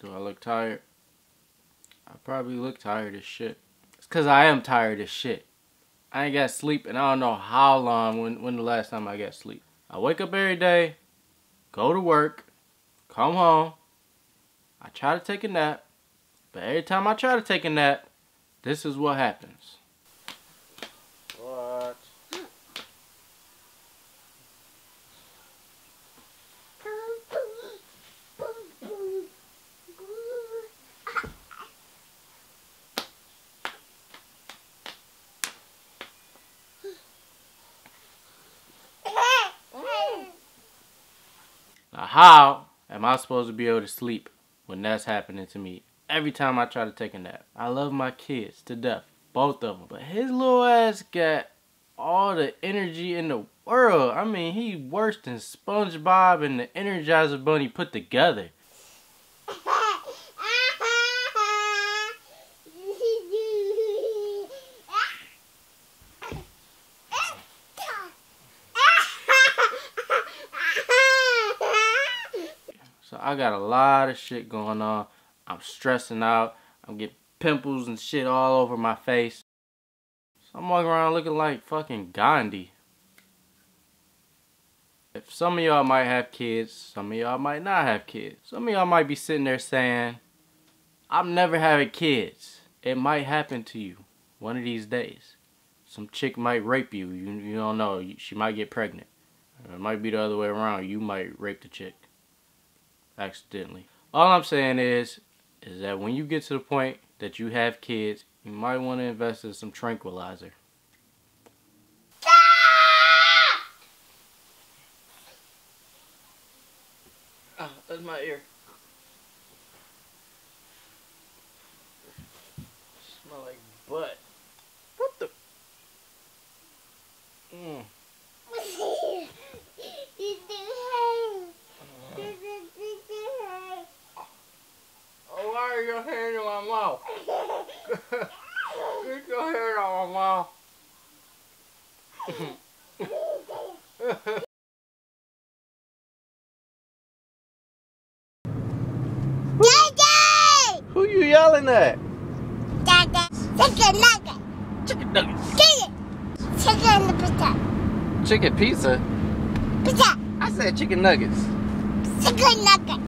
Do I look tired? I probably look tired as shit. It's cause I am tired as shit. I ain't got sleep and I don't know how long when when the last time I got sleep. I wake up every day, go to work, come home, I try to take a nap, but every time I try to take a nap, this is what happens. Now how am I supposed to be able to sleep when that's happening to me every time I try to take a nap? I love my kids to death, both of them. But his little ass got all the energy in the world. I mean, he worse than SpongeBob and the Energizer Bunny put together. I got a lot of shit going on. I'm stressing out. I'm getting pimples and shit all over my face. So I'm walking around looking like fucking Gandhi. If some of y'all might have kids, some of y'all might not have kids. Some of y'all might be sitting there saying, I'm never having kids. It might happen to you one of these days. Some chick might rape you. You, you don't know. She might get pregnant. It might be the other way around. You might rape the chick accidentally. All I'm saying is, is that when you get to the point that you have kids, you might want to invest in some tranquilizer. Oh, that's my ear. Smell like butt. What the? Mm. Are your hand in my mouth? Get your hand out my mouth. Who you yelling at? Chicken nugget. Chicken nuggets. Chicken. Chicken pizza. Chicken pizza? Pizza. I said chicken nuggets. Chicken nugget.